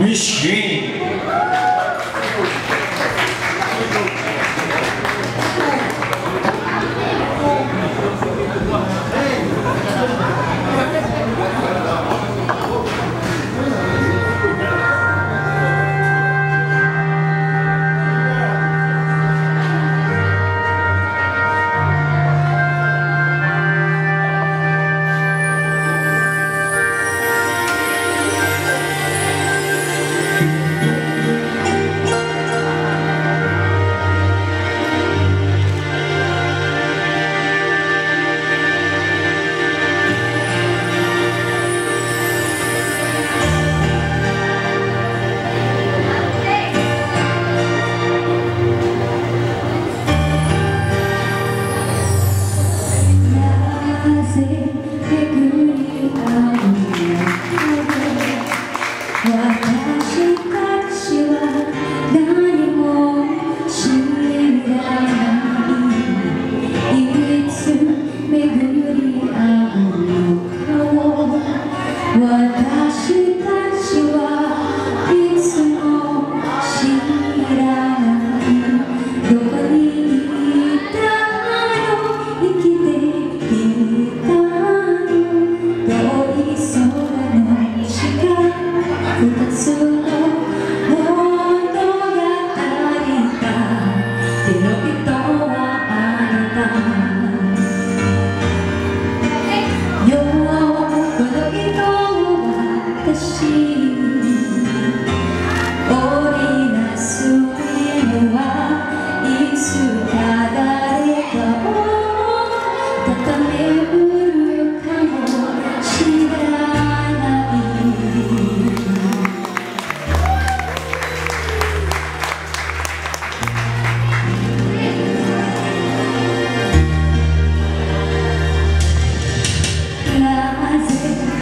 Michigan. Gracias.